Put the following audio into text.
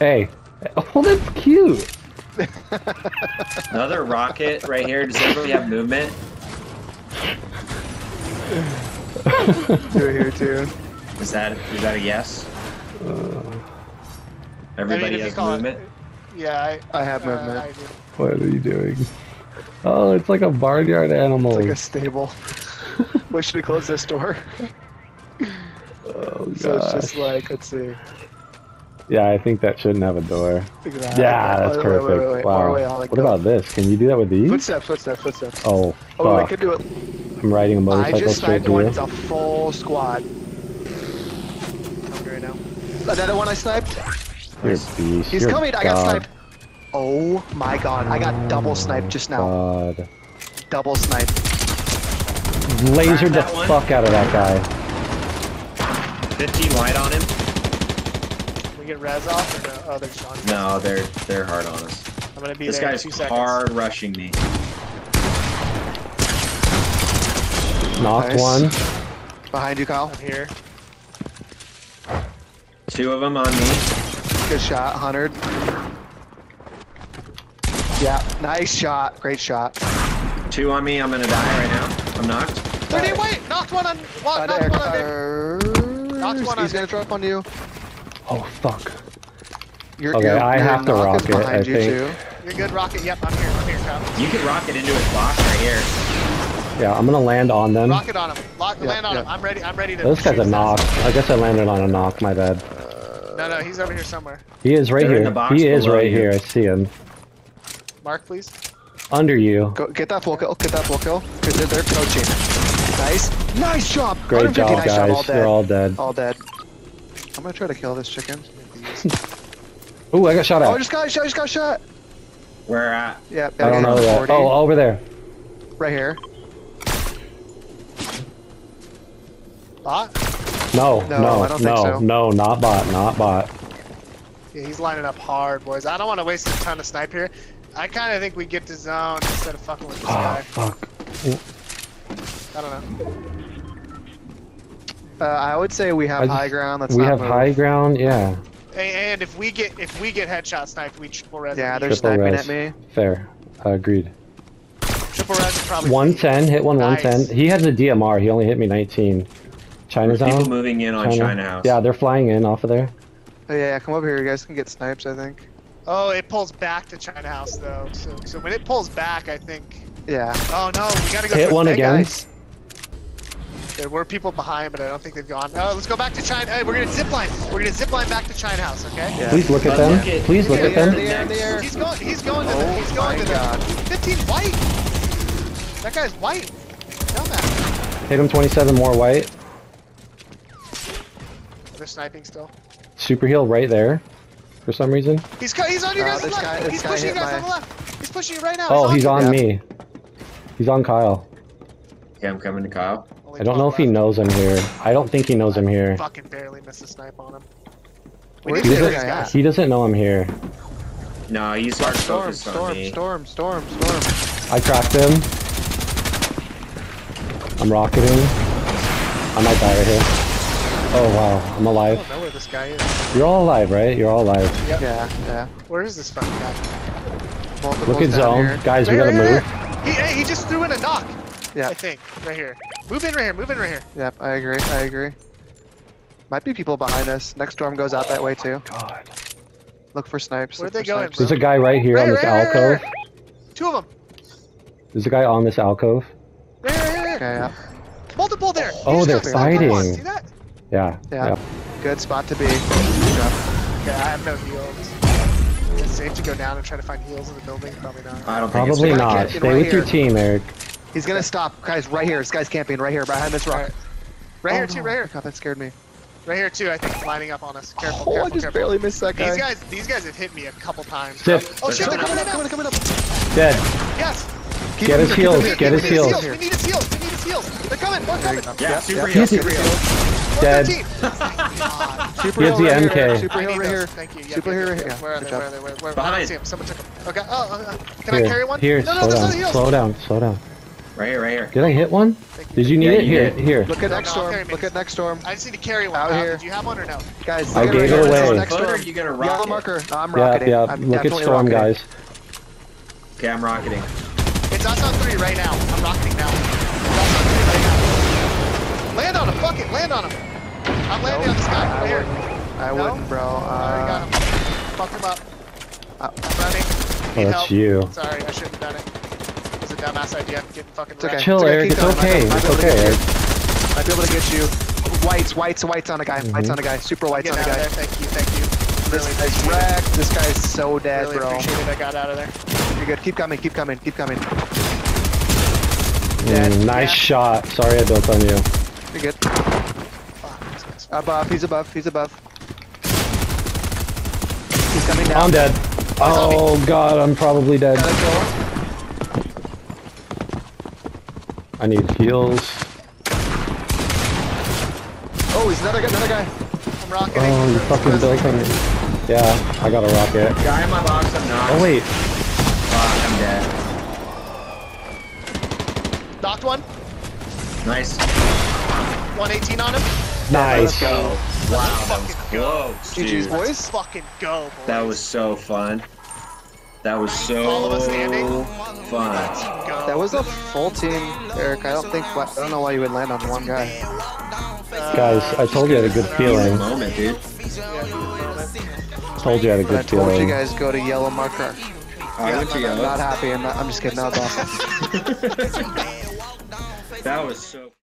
Hey. Oh, that's cute. Another rocket right here. Does everybody have movement? Do it here too. Is that is that a yes? Everybody if you has call it- movement. Yeah, I, I have uh, movement. I. What are you doing? Oh, it's like a barnyard animal. It's like a stable. we should have closed this door. oh, So it's just like, let's see. Yeah, I think that shouldn't have a door. Look at that. Yeah, that's Wait, perfect. Wait, wait, oh, wait. Wow. Or wait, I'll, like, what go. about this? Can you do that with these? Footsteps, footsteps, footsteps. Oh, Oh, I could do it. I'm riding a motorcycle I just straight sniped one. It's a full squad. Hungry right now. Another one I sniped. You're a beast. He's You're a coming. I got sniped. Oh my god. I got double sniped just now. God. Double sniped. Lasered the one? fuck out of that guy. 15 white on him. We get res off or no? Oh, they're just on. No, they're they're hard on us. I'm gonna be This there in guy's two seconds. hard rushing me. Knocked Nice. one. Behind you, Kyle. I'm here. Two of them on me. Good shot, 100. Yeah, nice shot. Great shot. Two on me. I'm gonna die right now. I'm knocked. 30 white! Knocked one on. One, Uh, knocked one on there. Knocked one on He's gonna drop on you. Oh, fuck. You're, Okay, you're, I your have to knock is rocket, I you think. too. You're good, Rocket. Yep, I'm here. I'm here, Kyle. You can rocket into his box right here. Yeah, I'm gonna land on them. Rocket on him. Lock, Yeah, land on yeah. him. I'm ready. I'm ready to. This guy's shoot a knock. I guess I landed on a knock, my bad. No, no, he's over here somewhere. He is right They're here. He is right you. here. I see him. Mark, please. Under you. Go, get that full kill. Get that full kill. Because they're, they're coaching. Nice. Nice job. Great job, nice job. guys. All dead. You're all dead. All dead. I'm gonna try to kill this chicken. Ooh, I got shot at. Oh, I just got shot. I just got shot. Where at? Yeah. I don't know that. 40. Oh, over there. Right here. Bot? No, No, no, I don't no, think so. no, not bot, not bot. Yeah, he's lining up hard, boys. I don't want to waste a ton of snipe here. I kind of think we get to zone instead of fucking with this Oh, guy. fuck. I don't know. Uh, I would say we have I just- high ground. Let's we not have move. high ground, yeah. And, and if we get if we get headshot sniped, we triple res. Yeah, they're Triple sniping res. at me. Fair. Uh, agreed. triple res is probably 110, hit one Nice. 110. He has a DMR, he only hit me 19. China There's people zone? moving in on China, House. Yeah, they're flying in off of there. Oh, yeah, yeah, come over here. You guys can get snipes, I think. Oh, it pulls back to China House though. So so when it pulls back, I think. Yeah. Oh no, we gotta go. Hit one again. guys. There were people behind, but I don't think they've gone. Oh, let's go back to China. Hey, we're gonna zip line. We're gonna zip line back to China House, okay? Yeah. Please look at them. look at- Please look Yeah, at them. in the air, the air. He's going. He's going to the. Oh He's going my to the. God. 15 white. That guy's white. Dumbass. Hit him 27 more white. They're sniping still. Super heal right there. For some reason. He's he's on you Uh, guys on the left. guy- he's pushing you hit guys on the left. He's pushing you right now. Oh, he's you. on me. He's on Kyle. Okay, I'm coming to Kyle. Only I don't know if he knows I'm here. I don't think he knows I'm here. Fucking barely missed a snipe on him. We Where's need to the hit other these guy He doesn't know I'm here. No, he's hard Storm, focused on storm, me. storm, storm, storm. I cracked him. I'm rocketing. I might die right here. Oh wow, I'm I alive. don't know where this guy is. You're all alive, right? You're all alive. Yep. Yeah, yeah. Where is this fucking guy? Multiples Look at zone. here. Guys, we gotta here, move. right here. He, hey, he just threw in a knock. Yeah. I think right here. Move in right here. Move in right here. Yep, I agree. I agree. Might be people behind us. Next storm goes out that way too. God. Look for snipes. Where'd they for go. There's a guy right here Right, on this right, right, alcove. right, right. Two of them. There's a guy on this alcove. Right, right, right, right. Okay, yeah. Multiple there. Oh, You they're got sniped on one. fighting. See that? Yeah. Yeah. yeah. Good spot to be. Good job. Okay, I have no heals. It's safe to go down and try to find heals in the building. Probably not. I don't think Probably it's not. Stay right with your team, Eric. He's gonna stop. Guys, right here. This guy's camping right here behind this rock. Alright. Right Oh, here too. Right here. God, that scared me. Right here too. I think lining up on us. Careful. Oh, I just careful. barely missed that guy. These guys, these guys have hit me a couple times. Zip. Oh shit! They're coming coming up, in coming up, coming up. Dead. Yes. Keep Get his here, keep him heals, here, get his heals. We need his heals. We need his heals. They're coming. They're coming. Yeah, Yep, super heals, super heals. Dead. Super He has hero the right MK. Here. I Super need hero right those. here. Thank you. Yeah, Super yeah, hero yeah, right yeah. here. Where are Good they? job. Where are they? Where, where, I Behind. don't see him. Someone took him. Okay. Oh, can I Here, carry one? Here, no, no, slow there's down, other heals. slow down, slow down. Right here, right here. Did I hit one? Did you need Yeah, it? you Here, did. here. Look at No, next no, storm. Look at next storm. I just need to carry one. Out Kyle. here. Do you have one or no? Guys, I look at gave right it here. Away. Next Foot or storm. you gonna Yellow rocket? marker. No, I'm Yeah, rocketing. yeah. I'm Look at storm, rocketing. guys. Okay, I'm rocketing. It's us on three right now. I'm rocketing now. It's us on three right now. Land on him. Fuck it. Land on him. I'm landing on this guy. I Right here. wouldn't. I No? wouldn't, bro. I got Uh, him. Fucked him up. uh, I'm running. Oh, Need that's help. you. Sorry, I shouldn't have done it. It was a dumbass idea. Getting fucking It's okay. wrecked. Chill, It's okay, Eric. keep It's okay. It's be able to okay, get Eric. you. Might be able to get you. Whites, whites, whites on a guy. Whites Mhm. on a guy. Super whites on a guy. there. Thank you. Thank you. This Really guy's wrecked. This guy's so dead, Really bro. appreciate it. I got out of there. You're good. Keep coming. Keep coming. Keep coming. Mm, nice Yeah. shot. Sorry I built on you. You're good. Fuck, this guy's- Above. He's above. He's above. He's coming down. I'm dead. Oh god, I'm probably dead. Gotta kill him. I need heals. Oh, he's another guy. Another guy. I'm rocketing. Oh, you fucking built on me. Yeah, I got a rocket. Guy in my box, I'm not. Oh wait, Fuck, I'm dead. Knocked one. Nice. 118 on him. nice. Go. Wow, that was Fucking go. close, GG's, dude. boys. Fucking go, boys. That was so fun. That was so All of us standing? fun. Go. That was a full team, Eric. I don't think. I don't know why you would land on one guy. Guys, I told you I had a good feeling. moment, dude. Told you I had a But I good told you guys go to yellow marker. I went to I'm not happy. I'm, not, I'm just kidding. That was awesome. That was so.